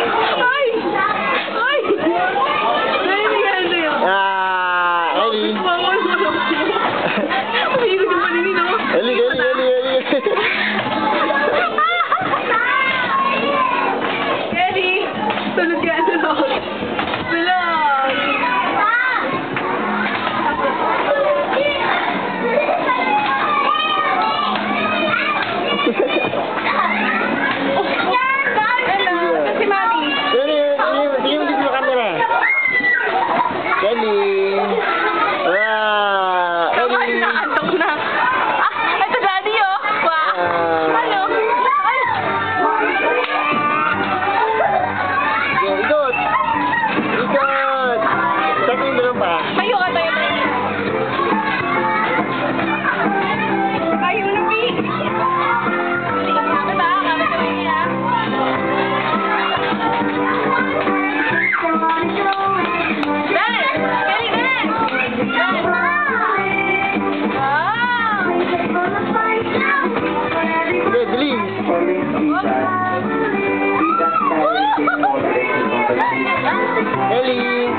Ay! Ay! Naiintindihan na. Ah, Ellie. Ellie, not. Ellie!